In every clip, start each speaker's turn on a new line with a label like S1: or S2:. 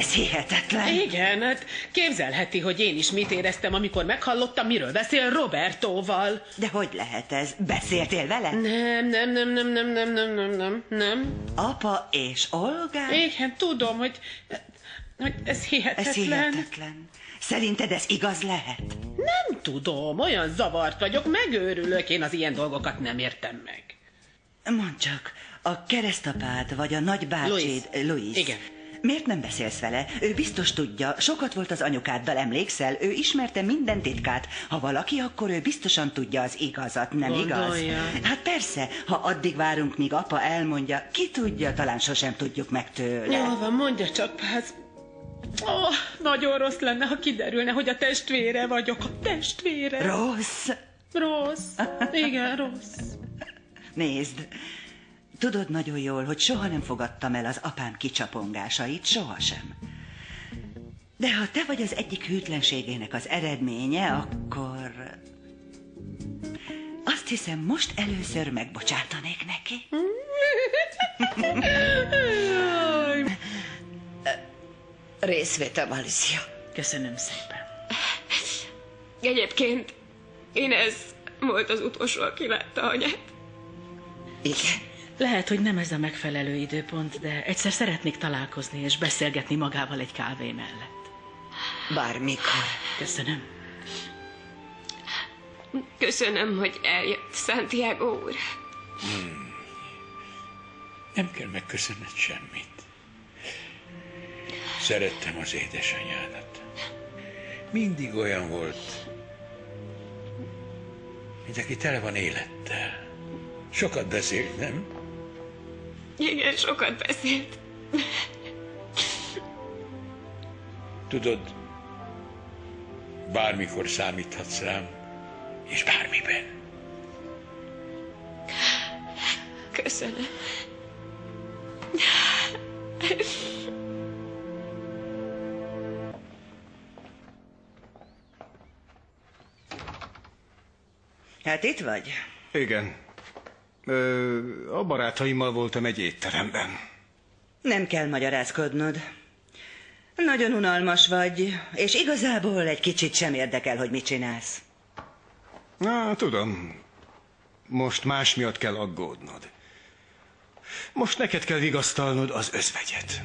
S1: Ez hihetetlen.
S2: Igen, hát képzelheti, hogy én is mit éreztem, amikor meghallottam, miről beszél Robertóval.
S1: De hogy lehet ez? Beszéltél vele?
S2: Nem, nem, nem, nem, nem, nem, nem, nem, nem, nem.
S1: Apa és Olga?
S2: Igen, tudom, hogy, hogy ez hihetetlen.
S1: Ez hihetetlen. Szerinted ez igaz lehet?
S2: Nem tudom, olyan zavart vagyok, megőrülök, én az ilyen dolgokat nem értem meg.
S1: Mondd csak, a keresztapád vagy a nagybácsid,
S2: Louis.
S1: Louis.
S2: Igen.
S1: Miért nem beszélsz vele? Ő biztos tudja, sokat volt az anyukáddal, emlékszel? Ő ismerte minden titkát. Ha valaki, akkor ő biztosan tudja az igazat, nem
S2: Gondolja.
S1: igaz? Hát persze, ha addig várunk, míg apa elmondja, ki tudja, talán sosem tudjuk meg tőle.
S2: Jól van, mondja csak, Pác. Oh, nagyon rossz lenne, ha kiderülne, hogy a testvére vagyok. A testvére.
S1: Rossz?
S2: Rossz. Igen, rossz.
S1: Nézd, tudod nagyon jól, hogy soha nem fogadtam el az apám kicsapongásait, sohasem. De ha te vagy az egyik hűtlenségének az eredménye, akkor... Azt hiszem, most először megbocsátanék neki.
S3: Részvétem, Alicia.
S2: Köszönöm szépen.
S4: Egyébként Inez volt az utolsó, aki látta anyát.
S3: Igen.
S5: Lehet, hogy nem ez a megfelelő időpont, de egyszer szeretnék találkozni és beszélgetni magával egy kávé mellett.
S3: Bármikor.
S5: Köszönöm.
S4: Köszönöm, hogy eljött Santiago úr.
S6: Nem kell megköszönned semmit. Szerettem az édesanyádat. Mindig olyan volt, mint aki tele van élettel. Sokat beszélt, nem?
S4: Igen, sokat beszélt.
S6: Tudod, bármikor számíthatsz rám, és bármiben.
S4: Köszönöm.
S1: Hát itt vagy?
S7: Igen. Ö, a barátaimmal voltam egy étteremben.
S1: Nem kell magyarázkodnod. Nagyon unalmas vagy, és igazából egy kicsit sem érdekel, hogy mit csinálsz.
S7: Na, tudom. Most más miatt kell aggódnod. Most neked kell vigasztalnod az özvegyet.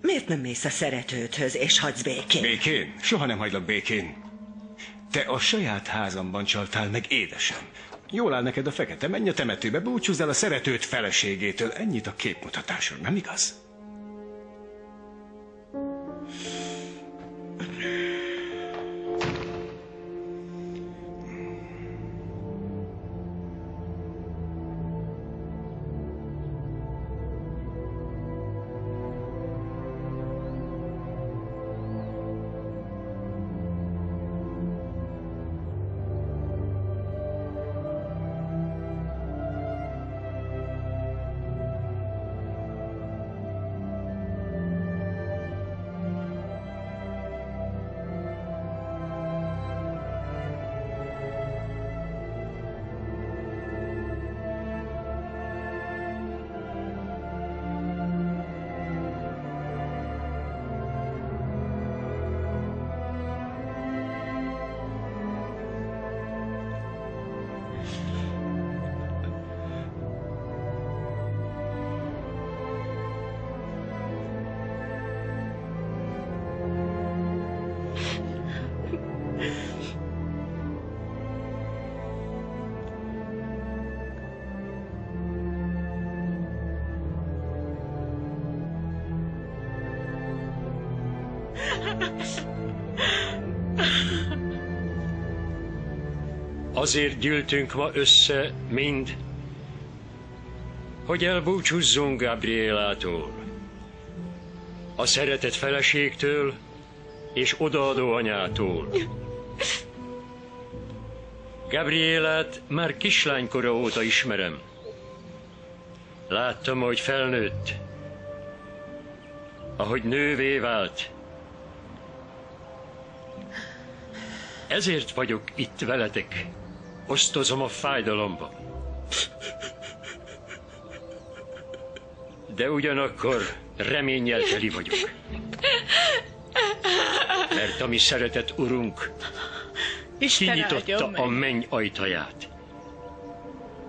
S1: Miért nem mész a szeretődhöz, és hagysz békén?
S7: Békén? Soha nem hagylak békén. Te a saját házamban csaltál meg, édesem. Jól áll neked a fekete, menj a temetőbe, búcsúzz el a szeretőt feleségétől. Ennyit a képmutatásról, nem igaz?
S8: Azért gyűltünk ma össze mind, hogy elbúcsúzzunk Gabrielától, a szeretett feleségtől és odaadó anyától. Gabrielát már kislánykora óta ismerem. Láttam, hogy felnőtt, ahogy nővé vált. Ezért vagyok itt veletek. Osztozom a fájdalomba. De ugyanakkor reménnyel teli vagyok. Mert a mi szeretett urunk
S2: Isten áldjon
S8: kinyitotta a menny ajtaját,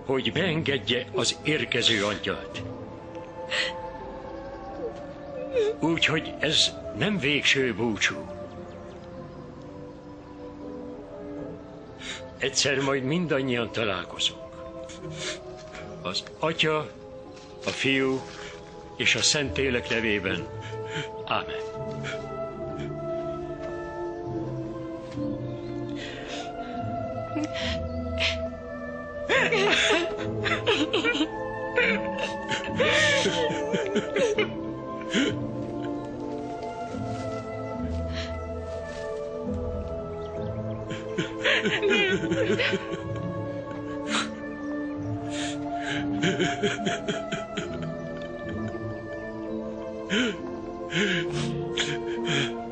S8: hogy beengedje az érkező angyalt. Úgyhogy ez nem végső búcsú. Egyszer majd mindannyian találkozunk. Az Atya, a Fiú és a Szentlélek nevében. Ámen. 嗯。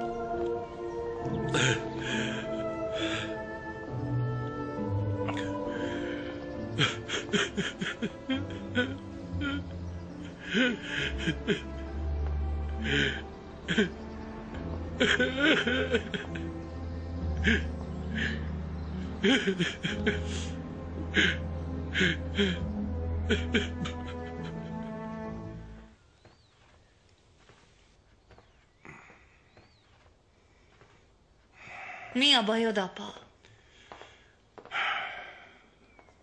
S9: Mi a bajod, apa?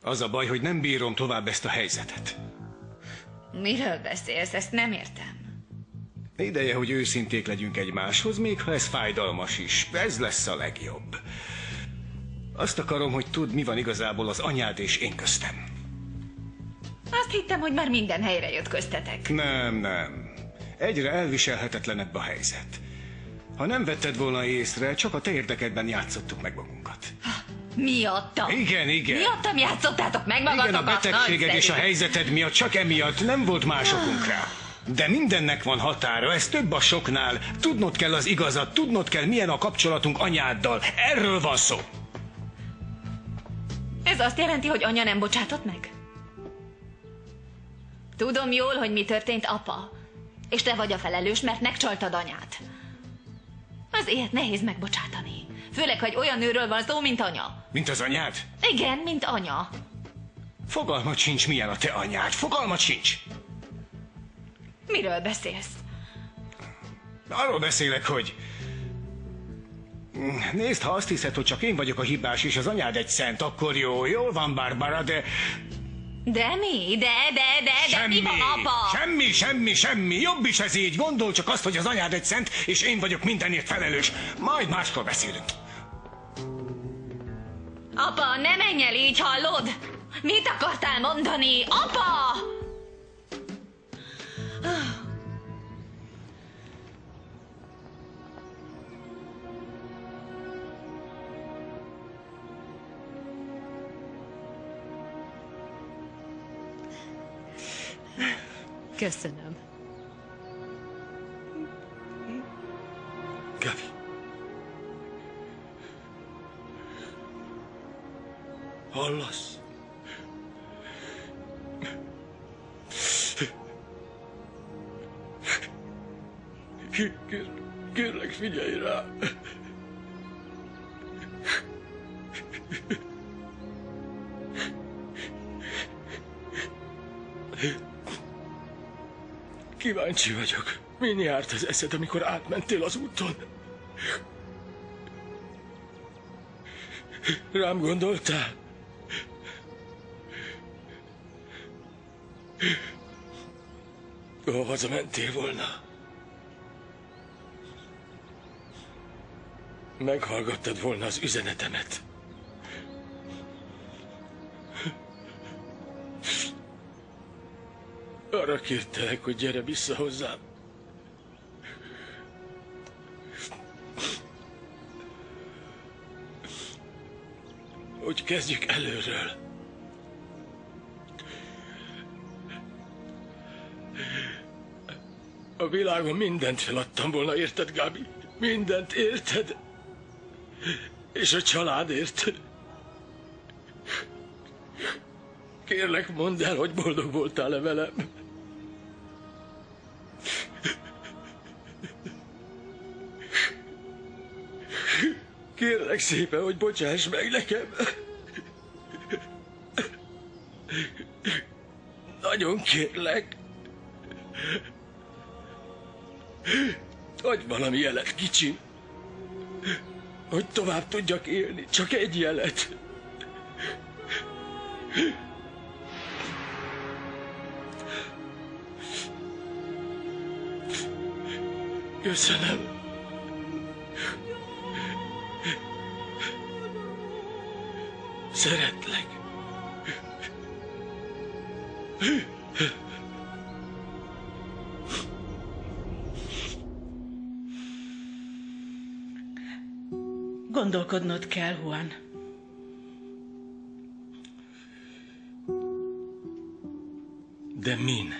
S7: Az a baj, hogy nem bírom tovább ezt a helyzetet.
S9: Miről beszélsz? Ezt nem értem.
S7: Ideje, hogy őszinték legyünk egymáshoz, még ha ez fájdalmas is. Ez lesz a legjobb. Azt akarom, hogy tudd, mi van igazából az anyád és én köztem.
S9: Azt hittem, hogy már minden helyre jött köztetek.
S7: Nem, nem. Egyre elviselhetetlenebb a helyzet. Ha nem vetted volna észre, csak a te érdekedben játszottuk meg magunkat.
S9: Miattam.
S7: Igen, igen.
S9: Miattam játszottátok meg magatokat.
S7: Igen, a betegséged és a helyzeted miatt, csak emiatt nem volt másokunk rá. De mindennek van határa, ez több a soknál. Tudnod kell az igazat, tudnod kell, milyen a kapcsolatunk anyáddal. Erről van szó.
S9: Ez azt jelenti, hogy anya nem bocsátott meg? Tudom jól, hogy mi történt, apa. És te vagy a felelős, mert megcsaltad anyát. Az ilyet nehéz megbocsátani. Főleg, hogy olyan nőről van szó, mint anya.
S7: Mint az anyád?
S9: Igen, mint anya.
S7: Fogalmat sincs, milyen a te anyád. Fogalmat sincs.
S9: Miről beszélsz?
S7: Arról beszélek, hogy... Nézd, ha azt hiszed, hogy csak én vagyok a hibás, és az anyád egy szent, akkor jó, jól van, Barbara, de
S9: De mi? De, de, de, de
S7: semmi,
S9: mi van, apa?
S7: semmi, semmi, semmi. Jobb is ez így. Gondol csak azt, hogy az anyád egy szent, és én vagyok mindenért felelős. Majd máskor beszélünk.
S9: Apa, ne menj el így, hallod? Mit akartál mondani? Apa!
S10: Köszönöm.
S6: Gabi. Hallasz? Kér, kér, kérlek, figyelj rá! Kíváncsi vagyok. Min járt az eszed, amikor átmentél az úton? Rám gondoltál? Ó, hazamentél volna. Meghallgattad volna az üzenetemet. Arra kértelek, hogy gyere vissza hozzám. Hogy kezdjük előről. A világon mindent feladtam volna, érted, Gabi? Mindent, érted? És a családért. Kérlek, mondd el, hogy boldog voltál-e velem. Kérlek szépen, hogy bocsáss meg nekem. Nagyon kérlek. Adj valami jelet, kicsim. Hogy tovább tudjak élni. Csak egy jelet. Köszönöm. Szeretlek.
S5: Gondolkodnod kell, Juan.
S6: De min?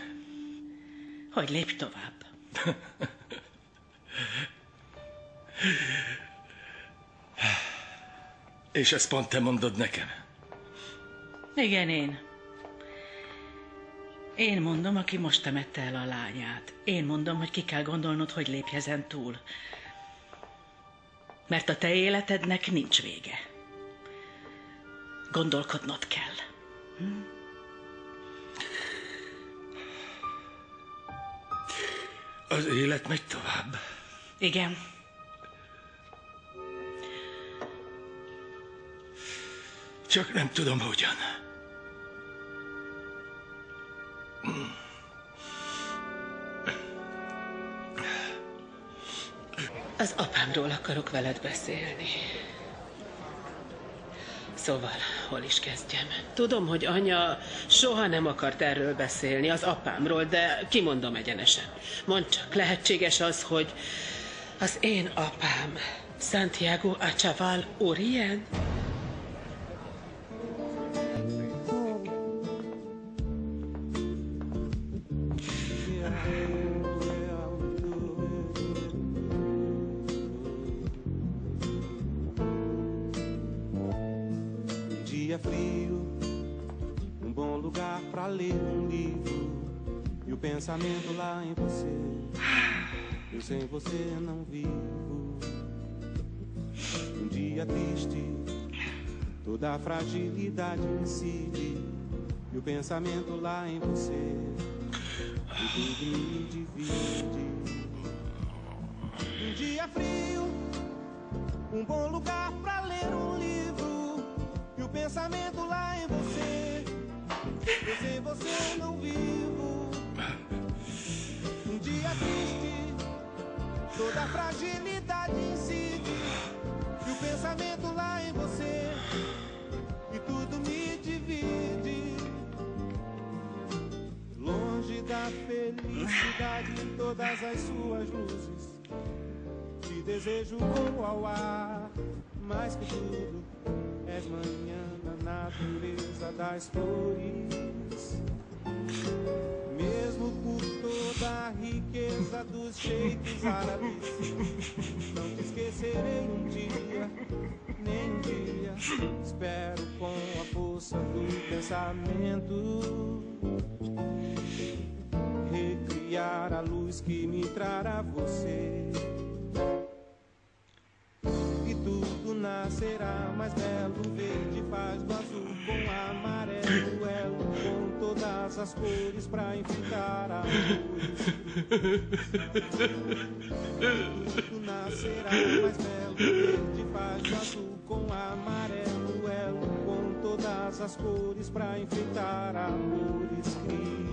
S5: Hogy lépj tovább.
S6: És ezt pont te mondod nekem.
S5: Igen, én. Én mondom, aki most temette el a lányát. Én mondom, hogy ki kell gondolnod, hogy lépj ezen túl. Mert a te életednek nincs vége. Gondolkodnod kell.
S6: Az élet megy tovább.
S5: Igen.
S6: Csak nem tudom hogyan.
S2: Az apámról akarok veled beszélni. Szóval, hol is kezdjem? Tudom, hogy anya soha nem akart erről beszélni, az apámról, de kimondom egyenesen. Mondd csak, lehetséges az, hogy az én apám Santiago Achaval Orien?
S10: Um dia frio, um bom lugar pra ler um livro. E o pensamento lá em você. Eu sem você não vivo. Um dia triste, toda a fragilidade incide. E o pensamento lá em você. E me divide. Um dia frio, um bom lugar pra ler um livro. E o pensamento lá em você. Eu sem você não vivo. Um dia triste, toda fragilidade incide. E o pensamento lá em você. Felicidade em todas as suas luzes. Te desejo voo ao ar, mais que tudo. És manhã na natureza das flores. Mesmo por toda a riqueza dos sheiks árabes, não te esquecerei um dia, nem um dia. Espero com a força do pensamento a luz que me trará você. E tudo nascerá mais belo, verde faz do azul com amarelo, elo com todas as cores pra enfrentar a Tudo nascerá mais belo, verde faz do azul com amarelo, elo com todas as cores pra enfrentar amores cris.